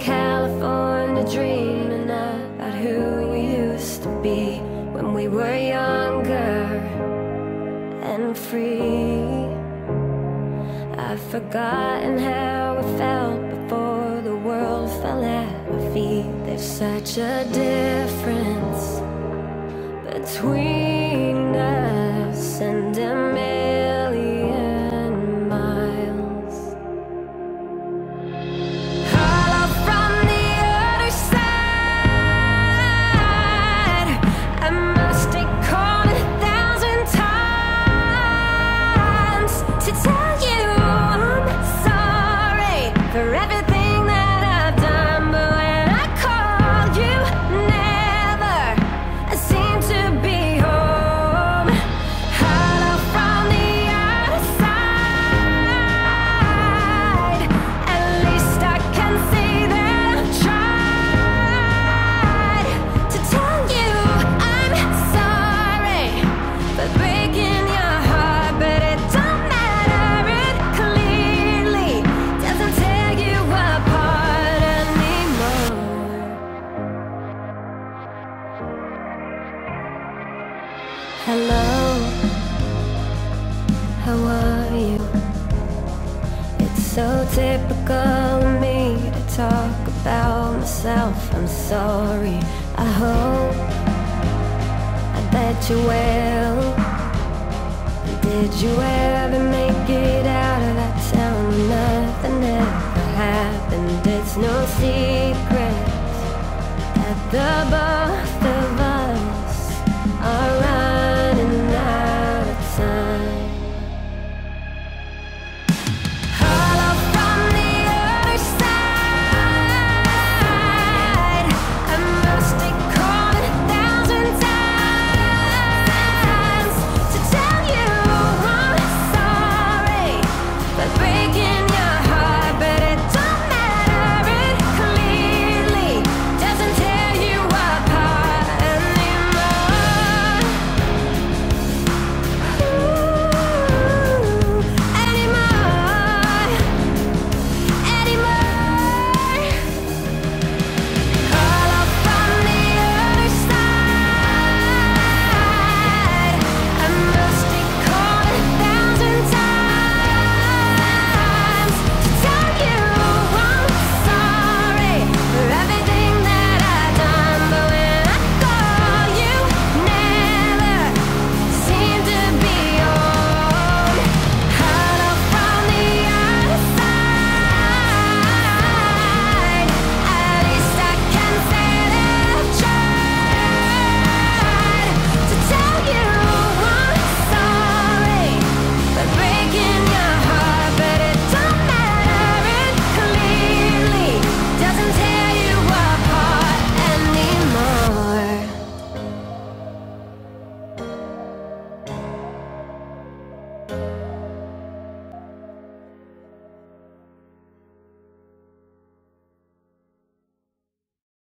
California dreaming about who we used to be when we were younger and free. I've forgotten how it felt before the world fell at our feet. There's such a difference between sorry Hello, how are you? It's so typical of me to talk about myself. I'm sorry. I hope I bet you will. Did you ever make it out of that town nothing ever happened? It's no secret at the boss